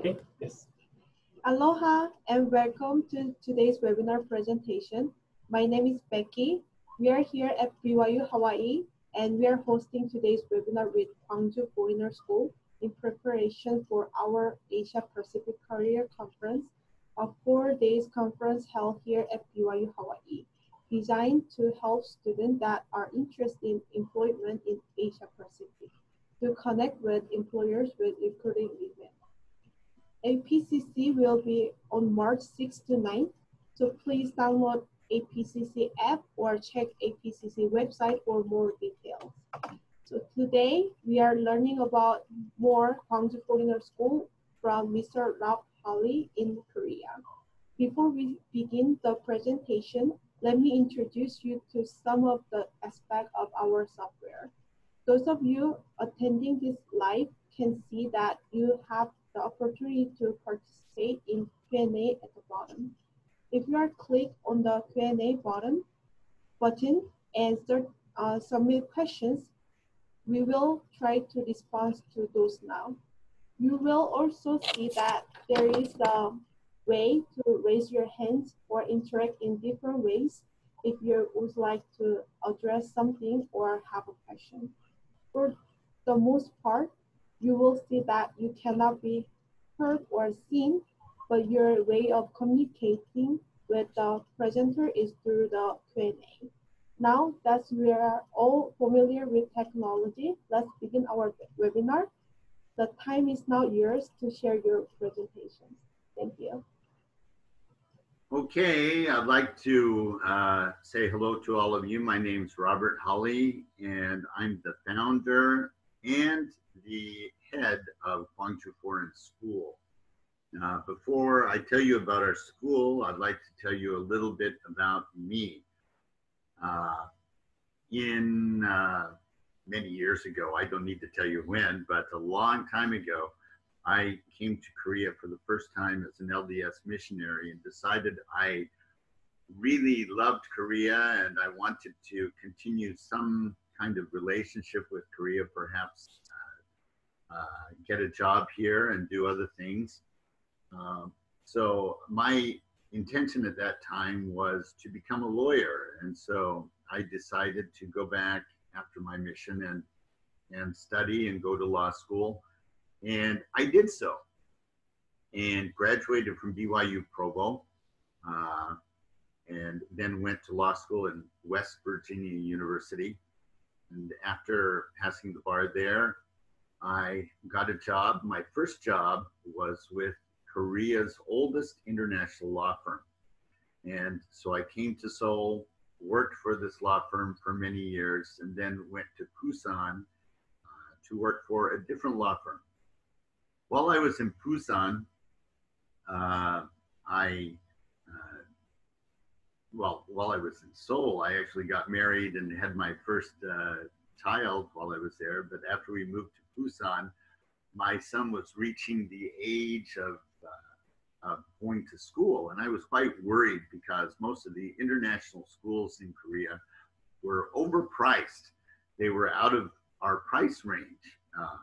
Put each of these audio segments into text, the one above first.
Okay, yes. Aloha and welcome to today's webinar presentation. My name is Becky. We are here at BYU Hawaii and we are hosting today's webinar with Gwangju Foreigner School in preparation for our Asia Pacific Career Conference, a four days conference held here at BYU Hawaii, designed to help students that are interested in employment in Asia Pacific to connect with employers with recruiting events. APCC will be on March 6 to 9, so please download APCC app or check APCC website for more details. So today we are learning about more Gwangju Foreigner School from Mr. Rob Holley in Korea. Before we begin the presentation, let me introduce you to some of the aspects of our software. Those of you attending this live can see that you have the opportunity to participate in Q&A at the bottom. If you are click on the Q&A button button and start, uh, submit questions, we will try to respond to those now. You will also see that there is a way to raise your hands or interact in different ways if you would like to address something or have a question. For the most part, you will see that you cannot be heard or seen but your way of communicating with the presenter is through the Q&A. Now that we are all familiar with technology, let's begin our webinar. The time is now yours to share your presentation. Thank you. Okay, I'd like to uh, say hello to all of you. My name is Robert Holley, and I'm the founder and the head of Gwangju Foreign School. Uh, before I tell you about our school, I'd like to tell you a little bit about me. Uh, in uh, many years ago, I don't need to tell you when, but a long time ago, I came to Korea for the first time as an LDS missionary and decided I really loved Korea and I wanted to continue some kind of relationship with Korea, perhaps uh, uh, get a job here and do other things. Um, so my intention at that time was to become a lawyer. And so I decided to go back after my mission and, and study and go to law school. And I did so and graduated from BYU Provo uh, and then went to law school in West Virginia University. And after passing the bar there, I got a job. My first job was with Korea's oldest international law firm. And so I came to Seoul, worked for this law firm for many years, and then went to Busan uh, to work for a different law firm. While I was in Busan, uh, I, well, while I was in Seoul, I actually got married and had my first uh, child while I was there. But after we moved to Busan, my son was reaching the age of uh, going to school. And I was quite worried because most of the international schools in Korea were overpriced. They were out of our price range. Uh,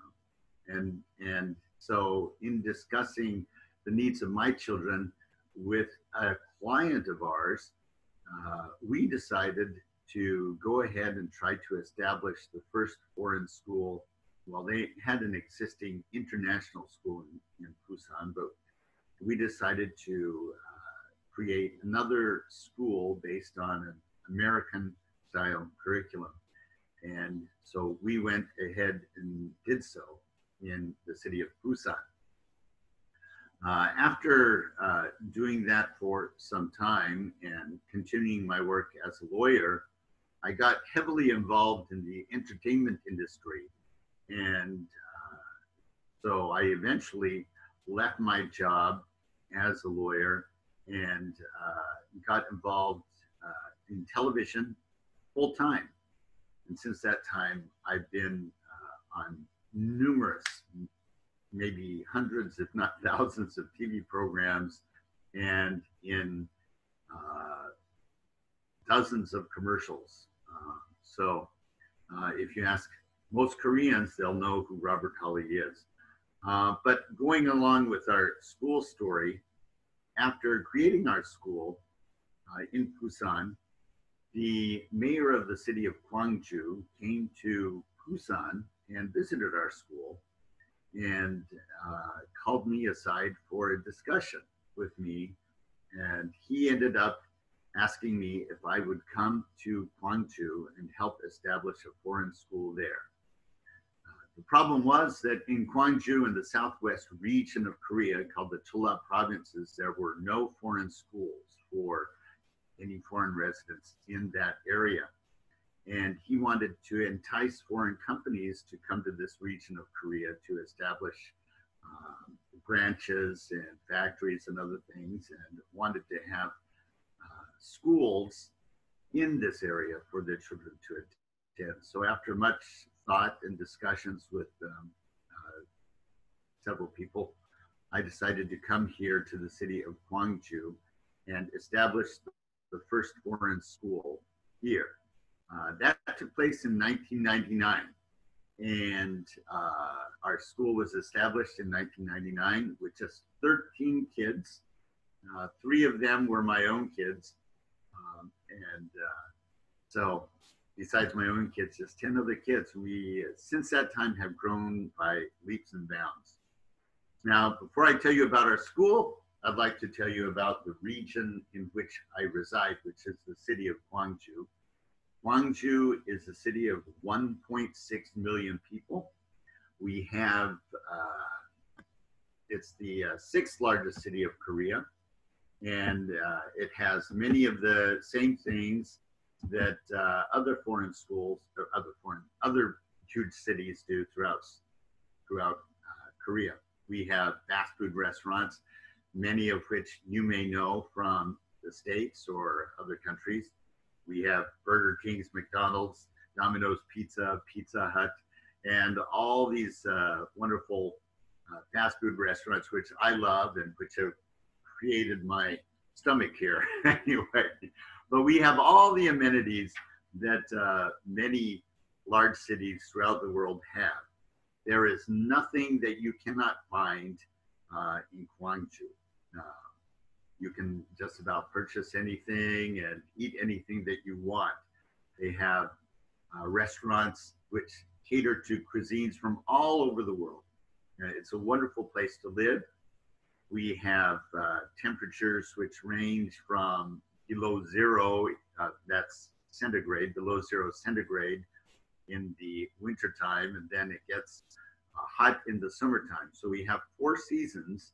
and, and so in discussing the needs of my children with a client of ours, uh, we decided to go ahead and try to establish the first foreign school. Well, they had an existing international school in, in Busan, but we decided to uh, create another school based on an American style curriculum. And so we went ahead and did so in the city of Busan. Uh, after uh, doing that for some time and continuing my work as a lawyer, I got heavily involved in the entertainment industry. And uh, so I eventually left my job as a lawyer and uh, got involved uh, in television full time. And since that time, I've been on numerous, maybe hundreds, if not thousands, of TV programs and in uh, dozens of commercials. Uh, so uh, if you ask most Koreans, they'll know who Robert Holley is. Uh, but going along with our school story, after creating our school uh, in Busan, the mayor of the city of Gwangju came to Busan and visited our school and uh, called me aside for a discussion with me. And he ended up asking me if I would come to Kwangju and help establish a foreign school there. Uh, the problem was that in Gwangju in the southwest region of Korea called the Cholla provinces, there were no foreign schools for any foreign residents in that area. And he wanted to entice foreign companies to come to this region of Korea to establish um, branches and factories and other things, and wanted to have uh, schools in this area for the children to attend. So, after much thought and discussions with um, uh, several people, I decided to come here to the city of Gwangju and establish the first foreign school here. Uh, that took place in 1999. And uh, our school was established in 1999 with just 13 kids. Uh, three of them were my own kids. Um, and uh, so, besides my own kids, just 10 other kids. We, since that time, have grown by leaps and bounds. Now, before I tell you about our school, I'd like to tell you about the region in which I reside, which is the city of Gwangju. Gwangju is a city of 1.6 million people. We have, uh, it's the uh, sixth largest city of Korea, and uh, it has many of the same things that uh, other foreign schools or other foreign, other huge cities do throughout, throughout uh, Korea. We have fast food restaurants, many of which you may know from the States or other countries. We have Burger King's, McDonald's, Domino's Pizza, Pizza Hut, and all these uh, wonderful uh, fast food restaurants, which I love and which have created my stomach here anyway. But we have all the amenities that uh, many large cities throughout the world have. There is nothing that you cannot find uh, in Gwangju. You can just about purchase anything and eat anything that you want. They have uh, restaurants which cater to cuisines from all over the world. Uh, it's a wonderful place to live. We have uh, temperatures which range from below zero, uh, that's centigrade, below zero centigrade in the wintertime, and then it gets uh, hot in the summertime. So we have four seasons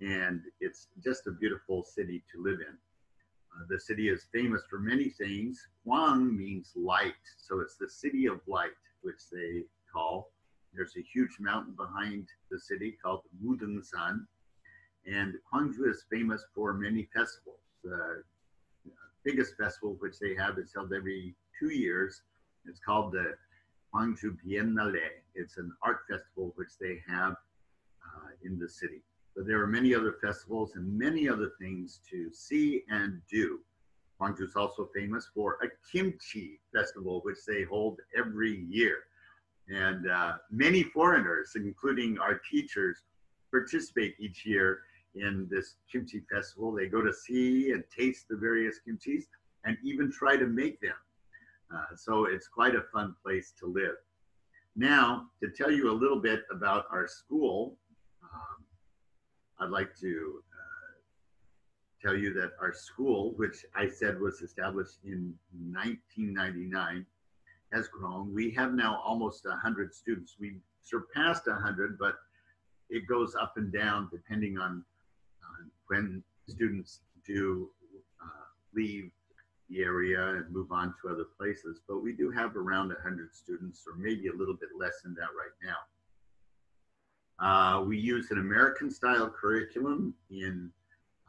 and it's just a beautiful city to live in. Uh, the city is famous for many things. Gwang means light, so it's the city of light, which they call. There's a huge mountain behind the city called Mudeungsan, and Gwangju is famous for many festivals. The biggest festival which they have is held every two years. It's called the Gwangju Biennale. It's an art festival which they have uh, in the city. But there are many other festivals and many other things to see and do. Gwangju is also famous for a kimchi festival, which they hold every year. And uh, many foreigners, including our teachers, participate each year in this kimchi festival. They go to see and taste the various kimchis and even try to make them. Uh, so it's quite a fun place to live. Now, to tell you a little bit about our school, I'd like to uh, tell you that our school, which I said was established in 1999, has grown. We have now almost 100 students. We surpassed 100, but it goes up and down depending on uh, when students do uh, leave the area and move on to other places. But we do have around 100 students, or maybe a little bit less than that right now. Uh, we use an American style curriculum in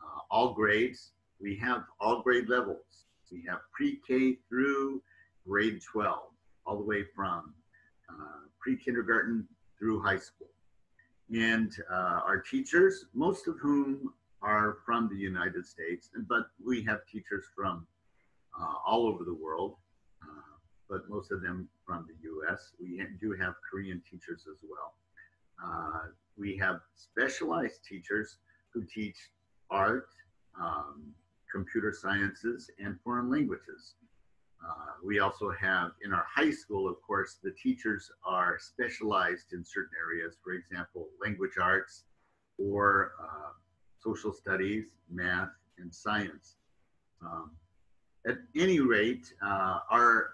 uh, all grades. We have all grade levels. We have pre-K through grade 12, all the way from uh, pre-kindergarten through high school. And uh, our teachers, most of whom are from the United States, but we have teachers from uh, all over the world, uh, but most of them from the US. We do have Korean teachers as well. Uh, we have specialized teachers who teach art, um, computer sciences, and foreign languages. Uh, we also have in our high school, of course, the teachers are specialized in certain areas, for example, language arts or uh, social studies, math, and science. Um, at any rate, uh, our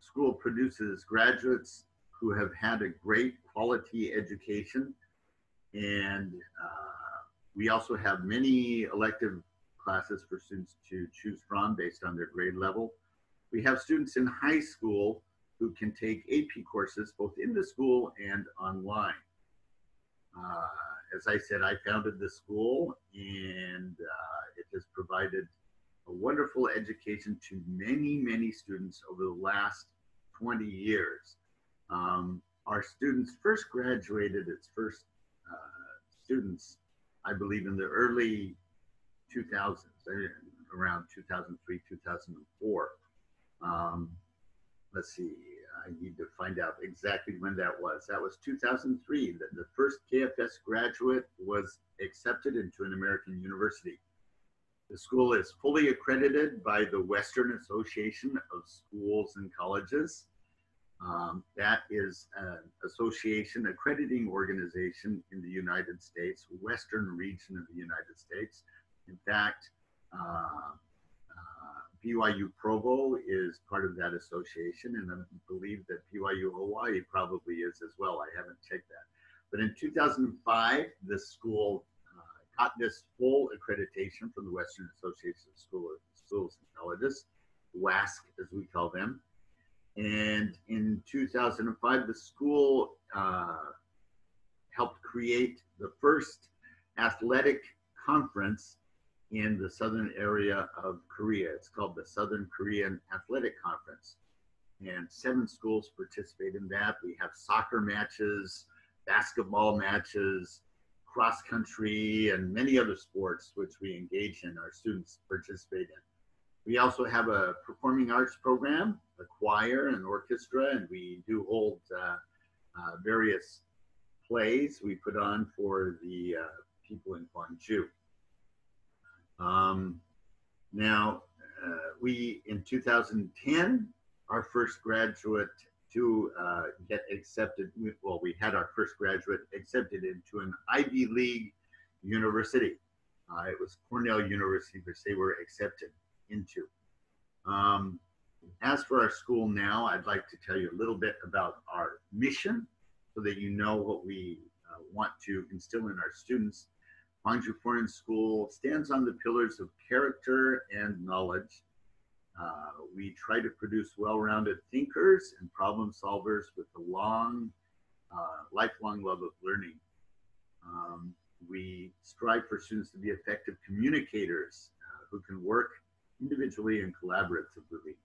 school produces graduates who have had a great quality education. And uh, we also have many elective classes for students to choose from based on their grade level. We have students in high school who can take AP courses both in the school and online. Uh, as I said, I founded the school and uh, it has provided a wonderful education to many, many students over the last 20 years. Um, our students first graduated its first uh, students, I believe, in the early 2000s, around 2003, 2004. Um, let's see, I need to find out exactly when that was. That was 2003. that the first KFS graduate was accepted into an American university. The school is fully accredited by the Western Association of Schools and Colleges. Um, that is an association, accrediting organization in the United States, Western region of the United States. In fact, uh, uh, BYU Provo is part of that association, and I believe that BYU Hawaii probably is as well. I haven't checked that. But in 2005, the school uh, got this full accreditation from the Western Association of School, Schools and Colleges, WASC as we call them. And in 2005, the school uh, helped create the first athletic conference in the southern area of Korea. It's called the Southern Korean Athletic Conference. And seven schools participate in that. We have soccer matches, basketball matches, cross country, and many other sports which we engage in, our students participate in. We also have a performing arts program, a choir and orchestra, and we do hold uh, uh, various plays we put on for the uh, people in Gwangju. Um, now, uh, we in 2010, our first graduate to uh, get accepted, well, we had our first graduate accepted into an Ivy League university. Uh, it was Cornell University, which they were accepted into. Um, as for our school now, I'd like to tell you a little bit about our mission so that you know what we uh, want to instill in our students. Gwangju Foreign School stands on the pillars of character and knowledge. Uh, we try to produce well-rounded thinkers and problem solvers with a long, uh, lifelong love of learning. Um, we strive for students to be effective communicators uh, who can work individually and collaboratively.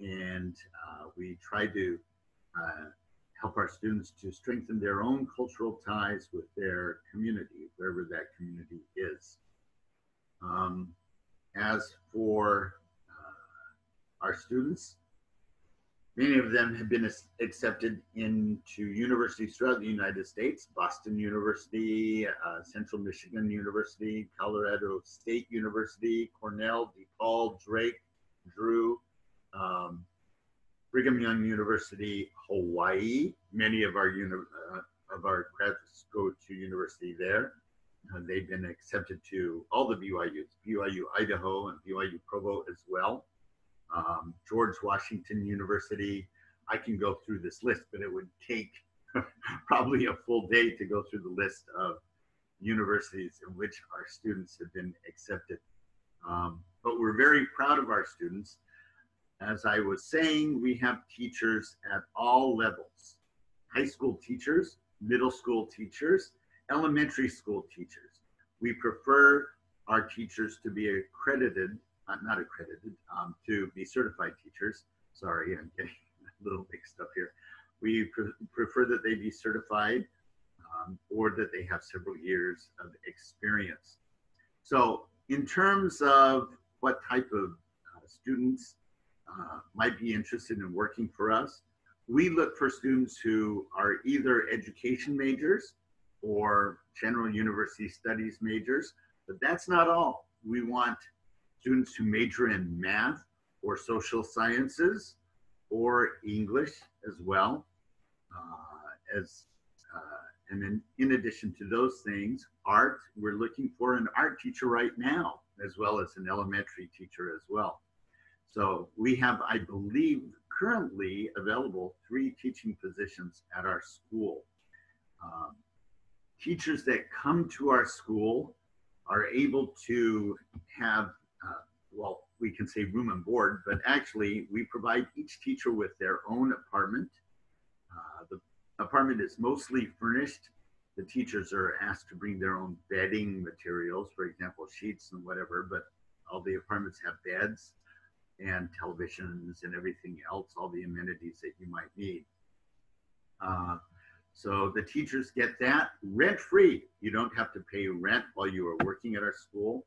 And uh, we try to uh, help our students to strengthen their own cultural ties with their community, wherever that community is. Um, as for uh, our students, Many of them have been accepted into universities throughout the United States, Boston University, uh, Central Michigan University, Colorado State University, Cornell, DePaul, Drake, Drew, um, Brigham Young University, Hawaii. Many of our, uh, of our graduates go to university there. Uh, they've been accepted to all the BYUs, BYU Idaho and BYU Provo as well um, George Washington University. I can go through this list, but it would take probably a full day to go through the list of universities in which our students have been accepted. Um, but we're very proud of our students. As I was saying, we have teachers at all levels. High school teachers, middle school teachers, elementary school teachers. We prefer our teachers to be accredited uh, not accredited, um, to be certified teachers. Sorry, I'm getting a little mixed up here. We pre prefer that they be certified um, or that they have several years of experience. So in terms of what type of uh, students uh, might be interested in working for us, we look for students who are either education majors or general university studies majors. But that's not all. We want students who major in math or social sciences or English as well. Uh, as uh, and then in addition to those things, art, we're looking for an art teacher right now, as well as an elementary teacher as well. So we have, I believe, currently available three teaching positions at our school. Um, teachers that come to our school are able to have, well, we can say room and board, but actually we provide each teacher with their own apartment. Uh, the apartment is mostly furnished. The teachers are asked to bring their own bedding materials, for example, sheets and whatever, but all the apartments have beds and televisions and everything else, all the amenities that you might need. Uh, so the teachers get that rent free. You don't have to pay rent while you are working at our school.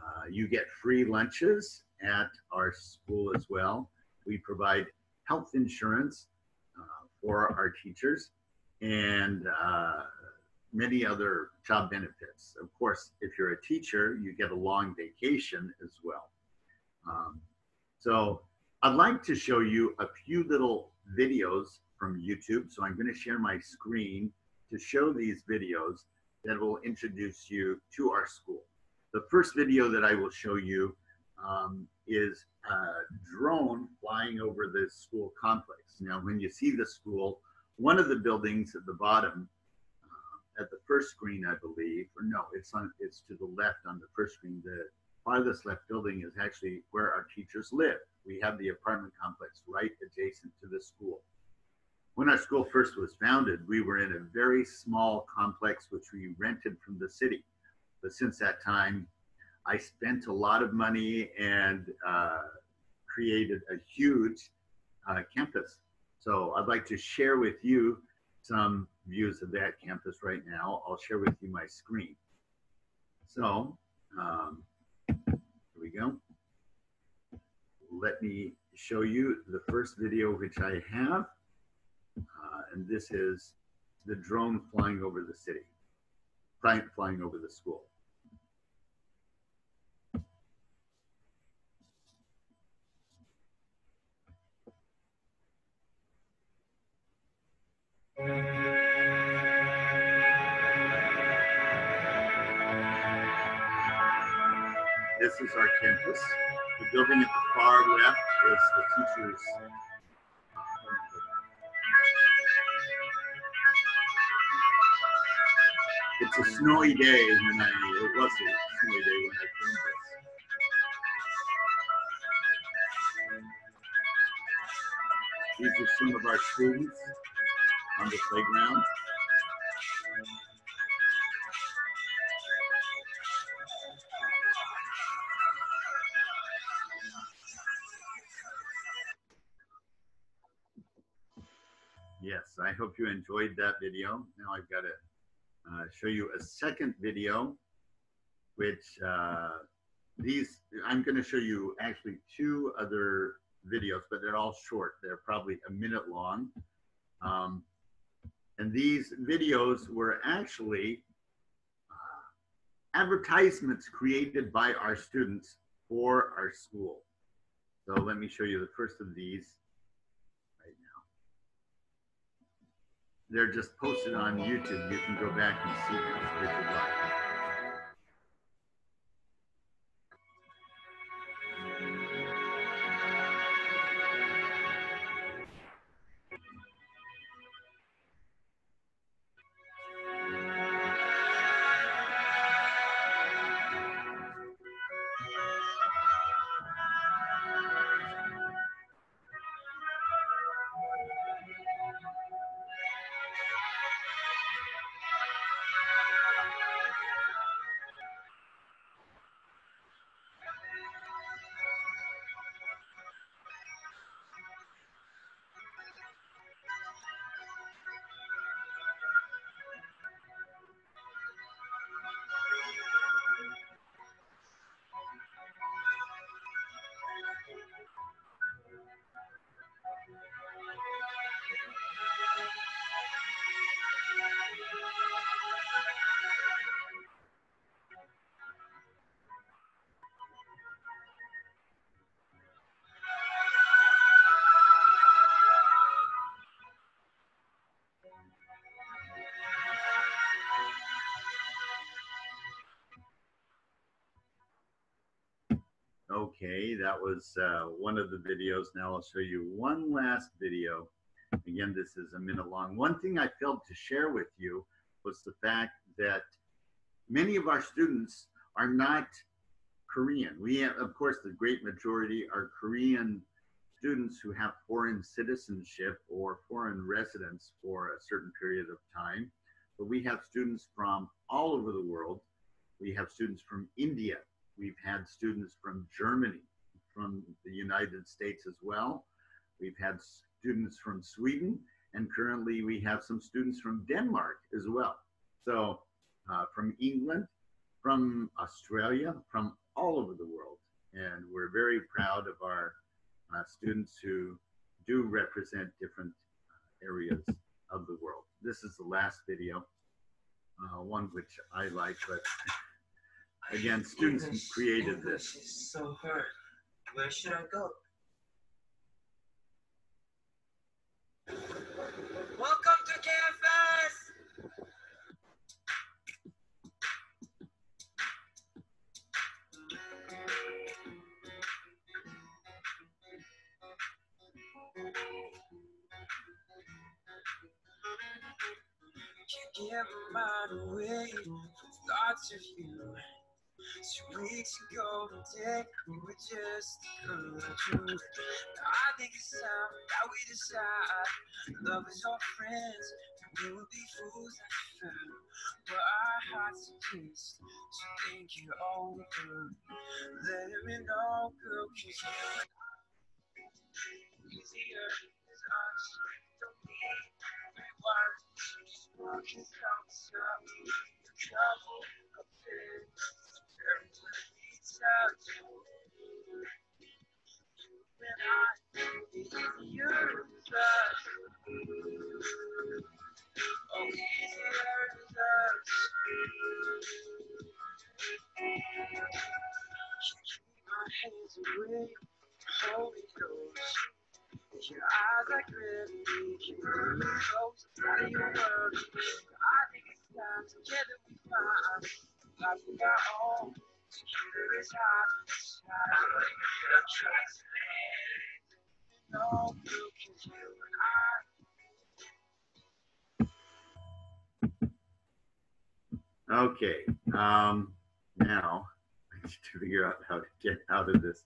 Uh, you get free lunches at our school as well. We provide health insurance uh, for our teachers and uh, many other job benefits. Of course, if you're a teacher, you get a long vacation as well. Um, so I'd like to show you a few little videos from YouTube. So I'm going to share my screen to show these videos that will introduce you to our school. The first video that I will show you um, is a drone flying over the school complex. Now, when you see the school, one of the buildings at the bottom, uh, at the first screen, I believe, or no, it's on, it's to the left on the first screen. The farthest left building is actually where our teachers live. We have the apartment complex right adjacent to the school. When our school first was founded, we were in a very small complex which we rented from the city. But since that time, I spent a lot of money and uh, created a huge uh, campus. So I'd like to share with you some views of that campus right now. I'll share with you my screen. So um, here we go. Let me show you the first video which I have. Uh, and this is the drone flying over the city, flying, flying over the school. This is our campus. The building at the far left is the teachers' It's a snowy day when I, it was a snowy day when I filmed this. These are some of our students on the playground. Hope you enjoyed that video. Now I've got to uh, show you a second video, which uh, these, I'm going to show you actually two other videos, but they're all short. They're probably a minute long. Um, and these videos were actually uh, advertisements created by our students for our school. So let me show you the first of these right now. They're just posted on YouTube. You can go back and see them if you'd like. Okay, that was uh, one of the videos. Now I'll show you one last video. Again, this is a minute long. One thing I failed to share with you was the fact that many of our students are not Korean. We have, of course, the great majority are Korean students who have foreign citizenship or foreign residence for a certain period of time. But we have students from all over the world. We have students from India. We've had students from Germany, from the United States as well. We've had students from Sweden, and currently we have some students from Denmark as well. So uh, from England, from Australia, from all over the world. And we're very proud of our uh, students who do represent different uh, areas of the world. This is the last video, uh, one which I like, but again, students English, created English this. is so hard. Where should I go? Welcome to campus! Can't get my from thoughts of you. Two weeks ago today, we were just coming true. Now I think it's time that we decide. Love is our friends, and we would be fools to fail. But our hearts are kissed, so think it over. Let me know, girl, cause you and I easier as us. Don't need everyone, just walk us outside. The trouble of it. Your Um, now I need to figure out how to get out of this.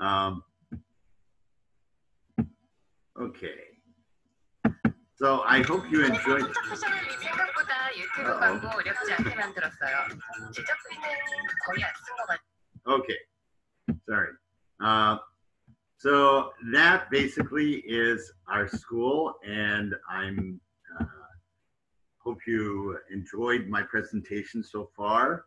Um, okay. So I hope you enjoyed Okay. Sorry. Uh, so that basically is our school, and I'm hope you enjoyed my presentation so far.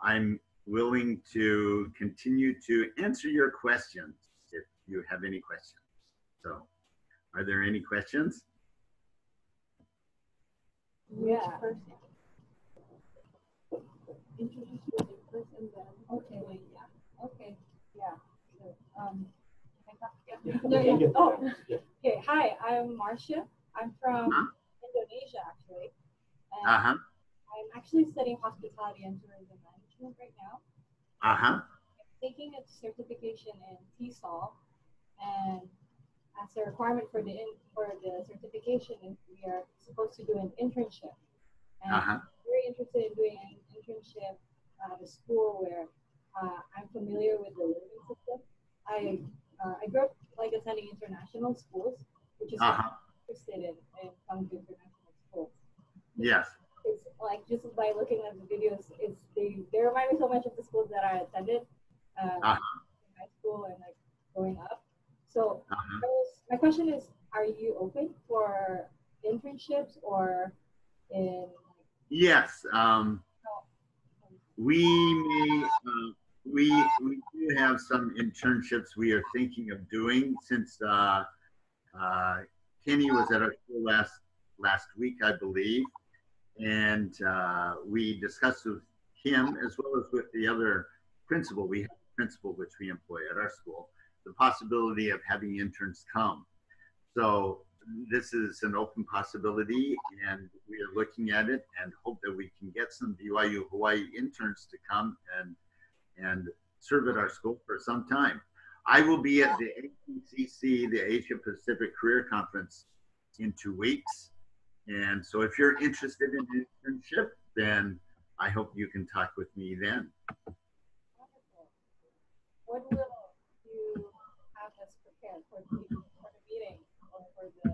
I'm willing to continue to answer your questions if you have any questions. So, are there any questions? Yeah. First. Introduce yourself first and then. Okay. Yeah. Okay, yeah. So, um, can I talk Yeah, again? yeah. Oh, okay. Hi, I'm Marcia. I'm from Huh? Indonesia, actually. And Uh huh. I'm actually studying hospitality and tourism management right now. Uh huh. I'm taking a certification in TESOL, and as a requirement for the in, for the certification, we are supposed to do an internship. And Uh huh. I'm very interested in doing an internship at a school where uh, I'm familiar with the living system. I uh, I grew up like attending international schools, which is Uh what huh. I'm interested in in International. Yes. It's like just by looking at the videos, it's they they remind me so much of the schools that I attended uh, Uh-huh. in high school and like growing up. So Uh huh. Was- my question is, are you open for internships or in Yes. Um, we may, uh, we, we do have some internships we are thinking of doing since uh, uh, Kenny was at our school last, last week, I believe. And uh, we discussed with him as well as with the other principal, we have a principal which we employ at our school, the possibility of having interns come. So this is an open possibility and we are looking at it and hope that we can get some BYU Hawaii interns to come and and serve at our school for some time. I will be at the APCC, the Asia Pacific Career Conference, in two weeks. And so if you're interested in internship, then I hope you can talk with me then. What will you have us prepare for the, for the meeting or for the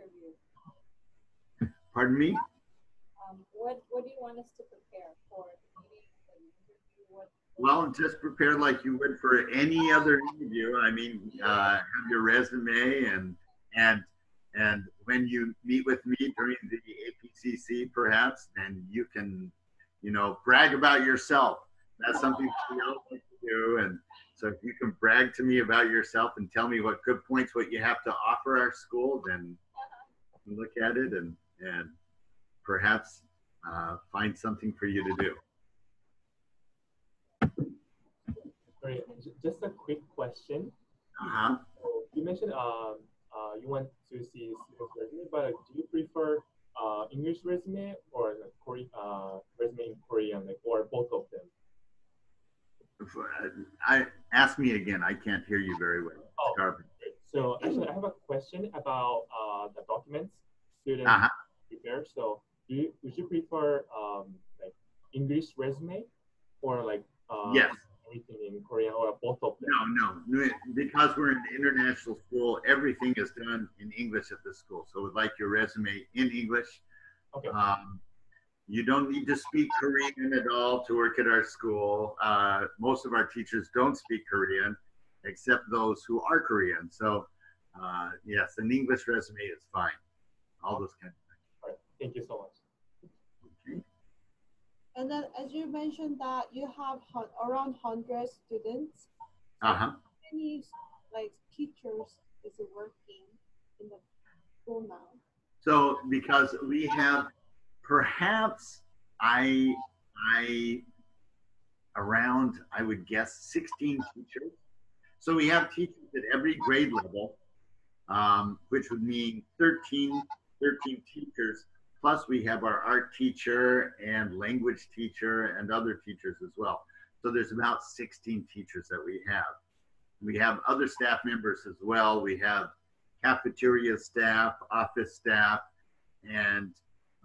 interview? Pardon me? Um, what, what do you want us to prepare for the meeting, the interview? What, Well, just prepare like you would for any other interview. I mean, uh, have your resume and and and when you meet with me during the APCC, perhaps, then you can, you know, brag about yourself. That's something we all like to do. And so if you can brag to me about yourself and tell me what good points, what you have to offer our school, then look at it and and perhaps uh, find something for you to do. Just a quick question. Uh-huh. You mentioned um, uh, you want to see students' resume, but do you prefer uh, English resume or like Korean uh, resume in Korean, like or both of them? I ask me again. I can't hear you very well. Oh, So actually, I have a question about uh, the documents students Uh-huh. prepare. So do you, would you prefer um, like English resume or like uh, Yes. Everything in both of them? No, no, because we're an international school, everything is done in English at the school. So we'd like your resume in English. Okay. Um, you don't need to speak Korean at all to work at our school. Uh, most of our teachers don't speak Korean, except those who are Korean. So, uh, yes, an English resume is fine. All those kind of All right. Thank you so much. And then, as you mentioned that you have around hundred students, Uh huh. how many like teachers is working in the school now? So because we have perhaps I I around I would guess 16 teachers. So we have teachers at every grade level, um, which would mean 13 13 teachers. Plus we have our art teacher and language teacher and other teachers as well. So there's about 16 teachers that we have. We have other staff members as well. We have cafeteria staff, office staff, and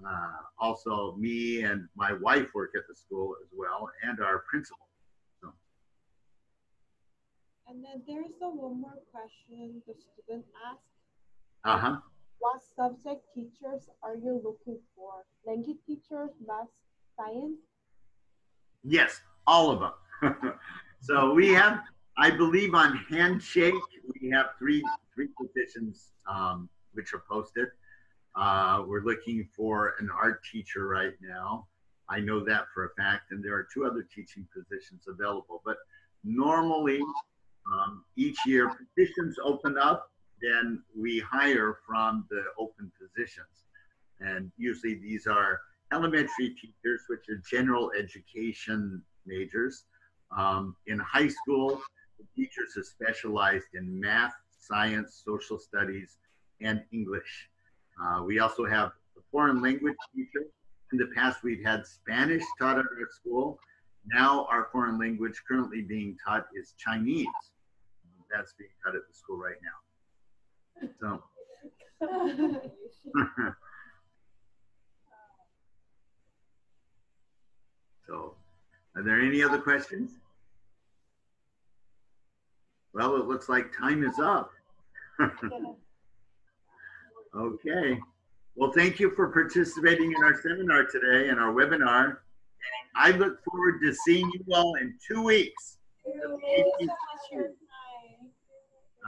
uh, also me and my wife work at the school as well, and our principal. And then there is a one more question the student asked. Uh huh. What subject teachers are you looking for? Language teachers, math, science? Yes, all of them. so we have, I believe, on Handshake we have three three positions um, which are posted. Uh, we're looking for an art teacher right now. I know that for a fact, and there are two other teaching positions available. But normally, um, each year positions open up, then we hire from the open positions, and usually these are elementary teachers, which are general education majors. Um, in high school, the teachers are specialized in math, science, social studies, and English. Uh, we also have a foreign language teacher. In the past, we've had Spanish taught at our school. Now, our foreign language currently being taught is Chinese. That's being taught at the school right now. So, so, are there any other questions? Well, it looks like time is up. Okay. Well, thank you for participating in our seminar today and our webinar. I look forward to seeing you all in two weeks.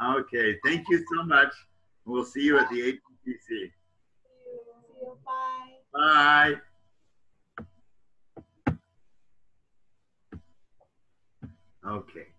Okay, thank you so much. We'll see you at the APCC. See you. Bye. Bye. Okay.